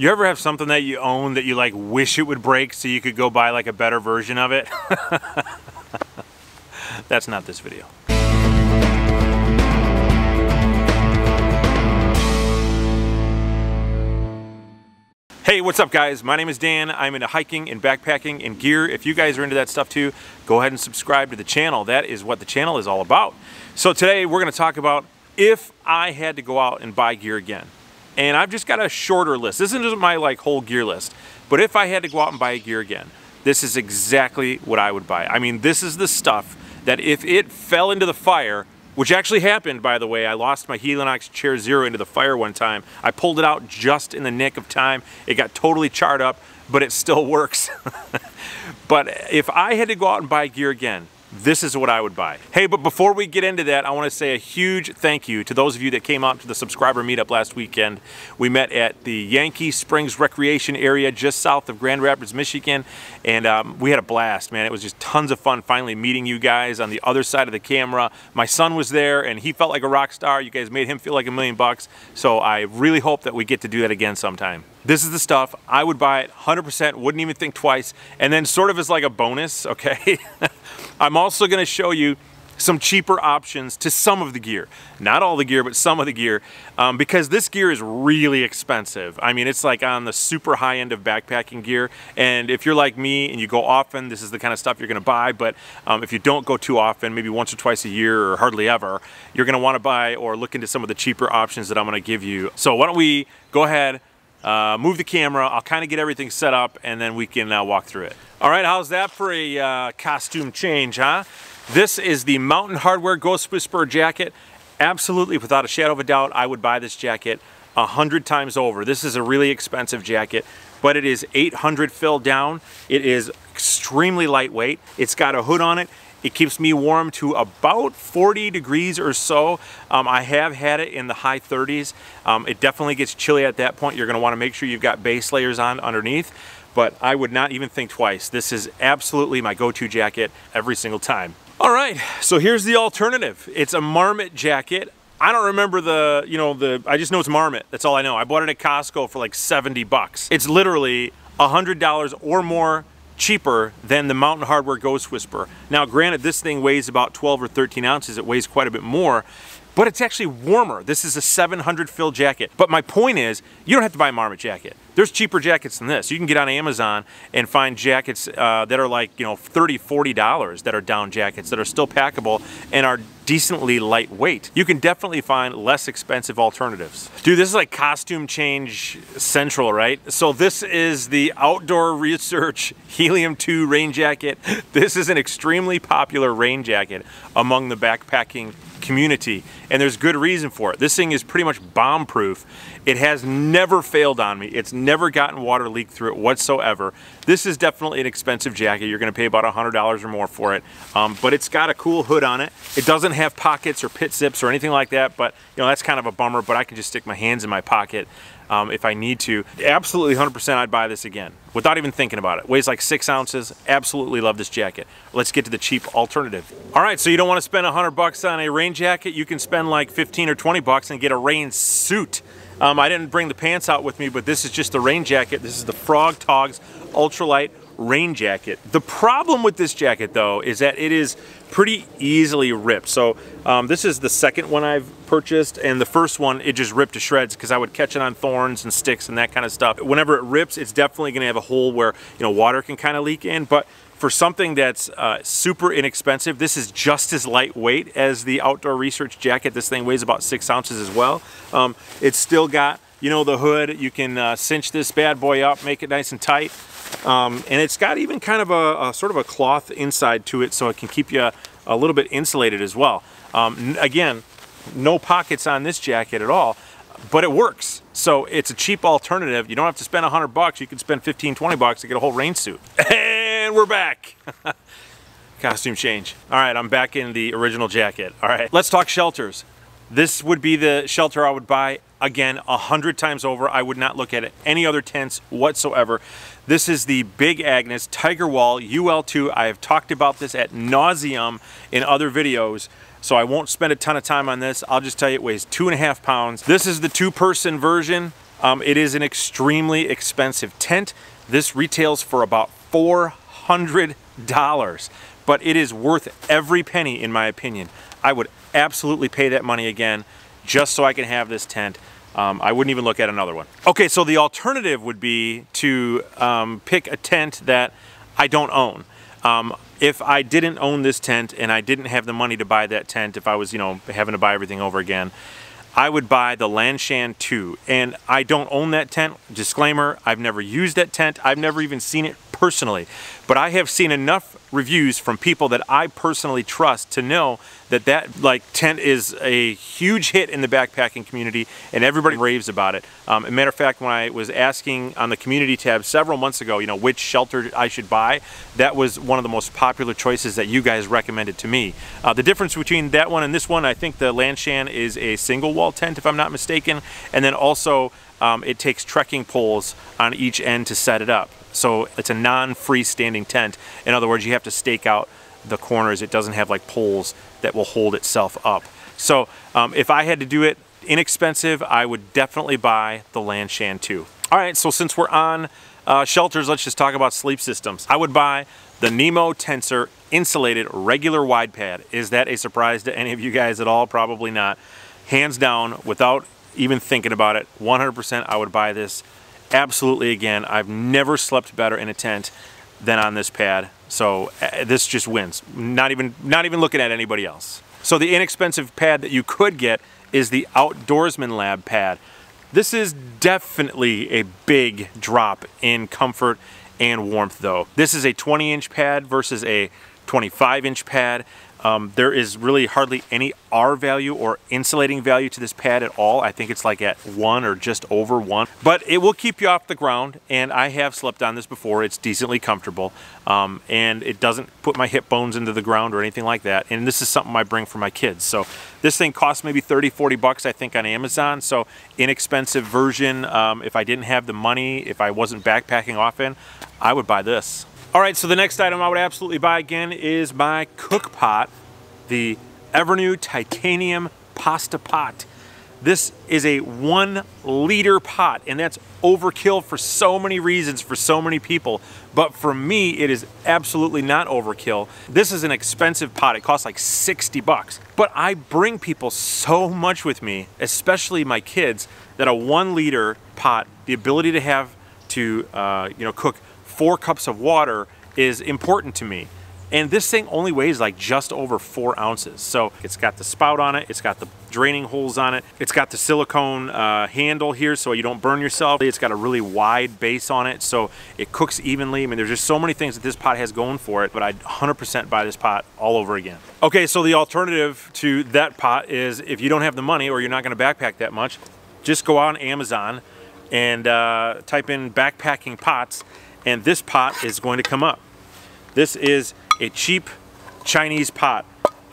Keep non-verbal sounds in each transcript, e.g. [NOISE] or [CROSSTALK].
You ever have something that you own that you like wish it would break so you could go buy like a better version of it? [LAUGHS] That's not this video. Hey, what's up guys? My name is Dan. I'm into hiking and backpacking and gear. If you guys are into that stuff too, go ahead and subscribe to the channel. That is what the channel is all about. So today we're gonna talk about if I had to go out and buy gear again. And I've just got a shorter list. This isn't my like whole gear list, but if I had to go out and buy a gear again, this is exactly what I would buy. I mean, this is the stuff that if it fell into the fire, which actually happened, by the way. I lost my Helinox Chair Zero into the fire one time. I pulled it out just in the nick of time. It got totally charred up, but it still [LAUGHS] works. but if I had to go out and buy gear again, this is what I would buy. Hey, but before we get into that, I want to say a huge thank you to those of you that came out to the subscriber meetup last weekend. We met at the Yankee Springs Recreation area just south of Grand Rapids, Michigan, and um, we had a blast, man. It was just tons of fun finally meeting you guys on the other side of the camera. My son was there, and he felt like a rock star. You guys made him feel like a million bucks, so I really hope that we get to do that again sometime. This is the stuff. I would buy it 100%, wouldn't even think twice. And then sort of as like a bonus, okay? [LAUGHS] I'm also gonna show you some cheaper options to some of the gear. Not all the gear, but some of the gear, um, because this gear is really expensive. I mean, it's like on the super high end of backpacking gear. And if you're like me and you go often, this is the kind of stuff you're gonna buy. But um, if you don't go too often, maybe once or twice a year or hardly ever, you're gonna wanna buy or look into some of the cheaper options that I'm gonna give you. So why don't we go ahead, uh, move the camera, I'll kind of get everything set up and then we can uh, walk through it. All right, how's that for a uh, costume change, huh? This is the Mountain Hardwear Ghost Whisperer jacket. Absolutely, without a shadow of a doubt, I would buy this jacket a hundred times over. This is a really expensive jacket, but it is 800 fill down. It is extremely lightweight. It's got a hood on it. It keeps me warm to about 40 degrees or so. Um, I have had it in the high 30s. Um, it definitely gets chilly at that point. You're gonna wanna make sure you've got base layers on underneath but I would not even think twice. This is absolutely my go-to jacket every single time. All right, so here's the alternative. It's a Marmot jacket. I don't remember the, you know, the, I just know it's Marmot. That's all I know. I bought it at Costco for like 70 bucks. It's literally $100 or more cheaper than the Mountain Hardwear Ghost Whisperer. Now, granted, this thing weighs about 12 or 13 ounces. It weighs quite a bit more, but it's actually warmer. This is a 700 fill jacket. But my point is, you don't have to buy a Marmot jacket. There's cheaper jackets than this. You can get on Amazon and find jackets uh, that are like, you know, 30, 40 dollars that are down jackets that are still packable and are decently lightweight. You can definitely find less expensive alternatives. Dude, this is like costume change central, right? So this is the Outdoor [LAUGHS] Research Helium 2 rain jacket. This is an extremely popular rain jacket among the backpacking community and there's good reason for it. This thing is pretty much bomb proof. It has never failed on me. It's never gotten water leaked through it whatsoever. This is definitely an expensive jacket. You're gonna pay about a $100 or more for it, um, but it's got a cool hood on it. It doesn't have pockets or pit zips or anything like that, but you know that's kind of a bummer, but I can just stick my hands in my pocket um, if I need to. Absolutely 100% I'd buy this again without even thinking about it. Weighs like six ounces. Absolutely love this jacket. Let's get to the cheap alternative. All right, so you don't want to spend 100 bucks on a rain jacket. You can spend like 15 or 20 bucks and get a rain suit. Um, I didn't bring the pants out with me, but this is just the rain jacket. This is the Frogg Toggs Ultralight rain jacket. The problem with this jacket though is that it is pretty easily ripped. So um, this is the second one I've purchased and the first one it just ripped to shreds because I would catch it on thorns and sticks and that kind of stuff. Whenever it rips it's definitely going to have a hole where you know water can kind of leak in but for something that's uh, super inexpensive, this is just as lightweight as the Outdoor Research jacket. This thing weighs about six ounces as well. Um, it's still got, you know, the hood. You can uh, cinch this bad boy up, make it nice and tight. Um, and it's got even kind of a, a, sort of a cloth inside to it so it can keep you a little bit insulated as well. Um, again, no pockets on this jacket at all, but it works. So it's a cheap alternative. You don't have to spend 100 bucks. You can spend 15, 20 bucks to get a whole rain suit. [LAUGHS] and we're back. [LAUGHS] Costume change. All right, I'm back in the original jacket. All right, let's talk shelters. This would be the shelter I would buy again a hundred times over. I would not look at it, any other tents whatsoever. This is the Big Agnes Tiger Wall UL2. I have talked about this at nauseum in other videos, so I won't spend a ton of time on this. I'll just tell you it weighs two and a half pounds. This is the two-person version. Um, it is an extremely expensive tent. This retails for about $400, but it is worth every penny in my opinion. I would absolutely pay that money again just so I can have this tent. Um, I wouldn't even look at another one. Okay, so the alternative would be to um, pick a tent that I don't own. Um, if I didn't own this tent and I didn't have the money to buy that tent, if I was, you know, having to buy everything over again, I would buy the Lanshan 2. And I don't own that tent. Disclaimer, I've never used that tent. I've never even seen it personally. But I have seen enough reviews from people that I personally trust to know that that like tent is a huge hit in the backpacking community and everybody raves about it. Um, a matter of fact, when I was asking on the community tab several months ago, you know, which shelter I should buy, that was one of the most popular choices that you guys recommended to me. Uh, the difference between that one and this one, I think the Lanshan is a single wall tent, if I'm not mistaken, and then also um, it takes trekking poles on each end to set it up. So it's a non-freestanding tent. In other words, you have to stake out the corners. It doesn't have like poles that will hold itself up. So um, if I had to do it inexpensive, I would definitely buy the Lanshan 2. All right, so since we're on uh, shelters, let's just talk about sleep systems. I would buy the Nemo Tensor insulated regular wide pad. Is that a surprise to any of you guys at all? Probably not. Hands down, without even thinking about it, 100% I would buy this absolutely again. I've never slept better in a tent than on this pad. So uh, this just wins. Not even, not even looking at anybody else. So the inexpensive pad that you could get is the Outdoorsman Lab pad. This is definitely a big drop in comfort and warmth though. This is a 20 inch pad versus a 25 inch pad. Um, there is really hardly any R value or insulating value to this pad at all. I think it's like at one or just over one, but it will keep you off the ground. And I have slept on this before. It's decently comfortable um, and it doesn't put my hip bones into the ground or anything like that. And this is something I bring for my kids. So this thing costs maybe 30, 40 bucks, I think on Amazon. So inexpensive version. Um, if I didn't have the money, if I wasn't backpacking often, I would buy this. All right, so the next item I would absolutely buy again is my cook pot, the Evernew Titanium Pasta Pot. This is a one liter pot and that's overkill for so many reasons for so many people. But for me, it is absolutely not overkill. This is an expensive pot. It costs like 60 bucks. But I bring people so much with me, especially my kids, that a one liter pot, the ability to have to uh, you know cook four cups of water is important to me. And this thing only weighs like just over four ounces. So it's got the spout on it, it's got the draining holes on it, it's got the silicone uh, handle here so you don't burn yourself. It's got a really wide base on it so it cooks evenly. I mean, there's just so many things that this pot has going for it, but I'd 100% buy this pot all over again. Okay, so the alternative to that pot is if you don't have the money or you're not gonna backpack that much, just go on Amazon and uh, type in backpacking pots and this pot is going to come up. This is a cheap Chinese pot.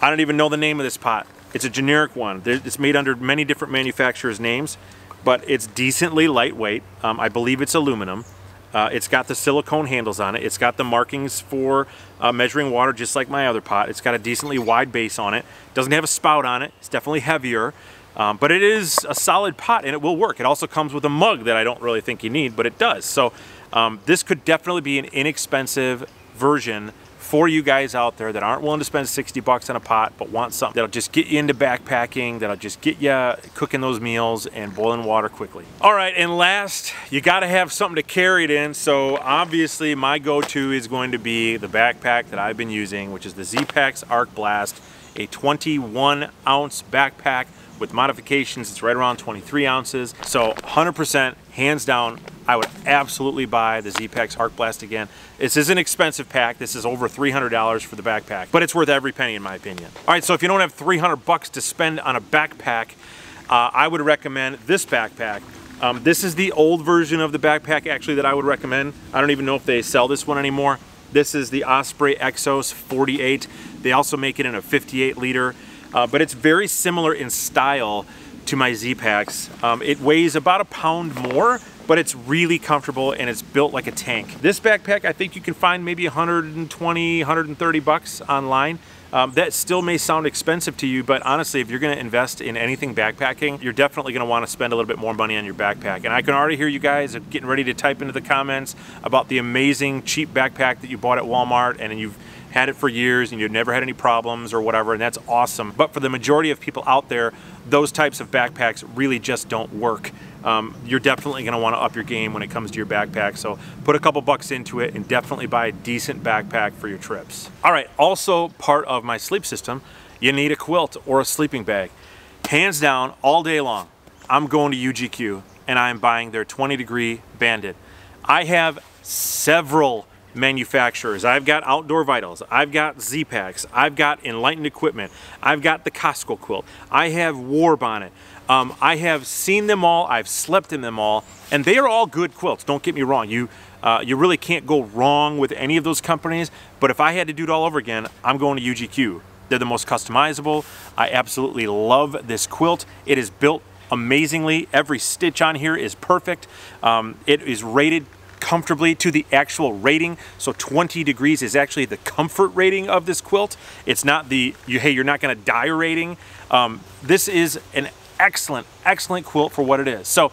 I don't even know the name of this pot. It's a generic one. It's made under many different manufacturers' names, but it's decently lightweight. Um, I believe it's aluminum. Uh, it's got the silicone handles on it. It's got the markings for uh, measuring water just like my other pot. It's got a decently wide base on it. Doesn't have a spout on it. It's definitely heavier. Um, but it is a solid pot and it will work. It also comes with a mug that I don't really think you need, but it does. So um, this could definitely be an inexpensive version for you guys out there that aren't willing to spend 60 bucks on a pot but want something that'll just get you into backpacking that'll just get you cooking those meals and boiling water quickly. All right and last you got to have something to carry it in so obviously my go-to is going to be the backpack that I've been using which is the Zpacks Arc Blast a 21 ounce backpack with modifications, it's right around 23 ounces. So 100%, hands down, I would absolutely buy the Zpacks Arc Blast again. This is an expensive pack. This is over $300 for the backpack, but it's worth every penny in my opinion. All right, so if you don't have 300 bucks to spend on a backpack, uh, I would recommend this backpack. Um, this is the old version of the backpack actually that I would recommend. I don't even know if they sell this one anymore. This is the Osprey Exos 48. They also make it in a 58 liter uh, but it's very similar in style to my Zpacks. Um, it weighs about a pound more but it's really comfortable and it's built like a tank. This backpack, I think you can find maybe 120, 130 bucks online. Um, that still may sound expensive to you, but honestly, if you're gonna invest in anything backpacking, you're definitely gonna wanna spend a little bit more money on your backpack. And I can already hear you guys getting ready to type into the comments about the amazing cheap backpack that you bought at Walmart and you've had it for years and you've never had any problems or whatever, and that's awesome. But for the majority of people out there, those types of backpacks really just don't work. Um, you're definitely going to want to up your game when it comes to your backpack. So put a couple bucks into it and definitely buy a decent backpack for your trips. All right, also part of my sleep system, you need a quilt or a sleeping bag. Hands down, all day long, I'm going to UGQ and I'm buying their 20 degree bandit. I have several manufacturers. I've got Outdoor Vitals, I've got Z-Packs, I've got Enlightened Equipment, I've got the Costco quilt, I have War Bonnet. Um, I have seen them all, I've slept in them all, and they are all good quilts, don't get me wrong. You, uh, you really can't go wrong with any of those companies, but if I had to do it all over again, I'm going to UGQ. They're the most customizable. I absolutely love this quilt. It is built amazingly. Every stitch on here is perfect. Um, it is rated comfortably to the actual rating. So 20 degrees is actually the comfort rating of this quilt. It's not the, you, hey, you're not gonna die rating. Um, this is an excellent, excellent quilt for what it is. So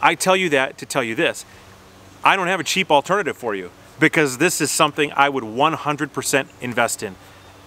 I tell you that to tell you this. I don't have a cheap alternative for you because this is something I would 100% invest in.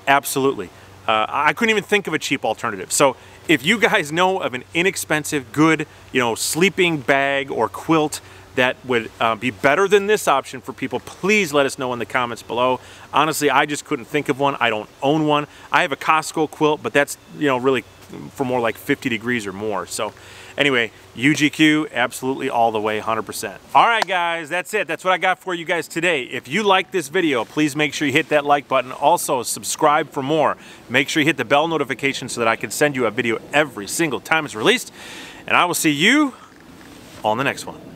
Absolutely. Uh, I couldn't even think of a cheap alternative. So if you guys know of an inexpensive, good, you know, sleeping bag or quilt that would uh, be better than this option for people, please let us know in the comments below. Honestly, I just couldn't think of one. I don't own one. I have a Costco quilt, but that's, you know, really for more like 50 degrees or more. So anyway, UGQ, absolutely all the way, 100%. All right, guys, that's it. That's what I got for you guys today. If you like this video, please make sure you hit that like button. Also, subscribe for more. Make sure you hit the bell notification so that I can send you a video every single time it's released. And I will see you on the next one.